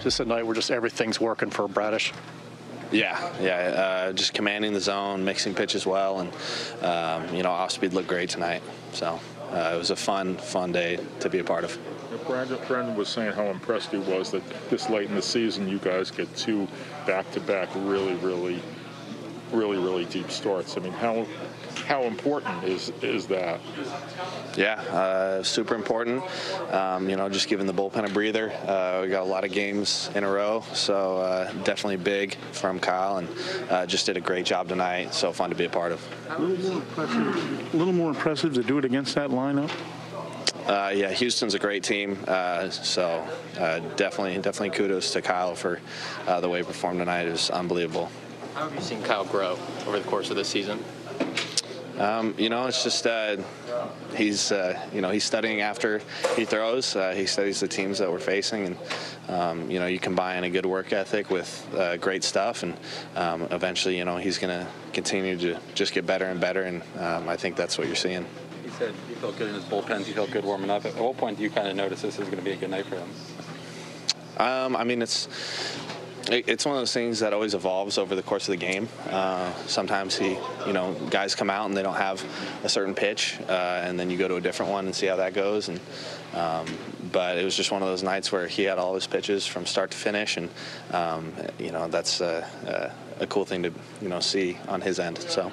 just a night where just everything's working for Bradish. Yeah, yeah, uh, just commanding the zone, mixing pitches well, and um, you know, off speed looked great tonight. So uh, it was a fun, fun day to be a part of. Brandon, Brandon was saying how impressed he was that this late in the season you guys get two back-to-back really, really, really, really deep starts. I mean, how how important is is that? Yeah, uh, super important. Um, you know, just giving the bullpen a breather. Uh, we got a lot of games in a row, so uh, definitely big from Kyle, and uh, just did a great job tonight. So fun to be a part of. A little more impressive, a little more impressive to do it against that lineup. Uh, yeah, Houston's a great team, uh, so uh, definitely, definitely kudos to Kyle for uh, the way he performed tonight. It was unbelievable. How have you seen Kyle grow over the course of this season? Um, you know, it's just uh, he's uh, you know he's studying after he throws. Uh, he studies the teams that we're facing, and um, you know you combine a good work ethic with uh, great stuff, and um, eventually you know he's going to continue to just get better and better, and um, I think that's what you're seeing. He said he felt good in his bullpens. He felt good warming up. At what point do you kind of notice this is going to be a good night for him? Um, I mean, it's it's one of those things that always evolves over the course of the game. Uh, sometimes he, you know, guys come out and they don't have a certain pitch, uh, and then you go to a different one and see how that goes. And um, but it was just one of those nights where he had all his pitches from start to finish, and um, you know that's a, a, a cool thing to you know see on his end. So.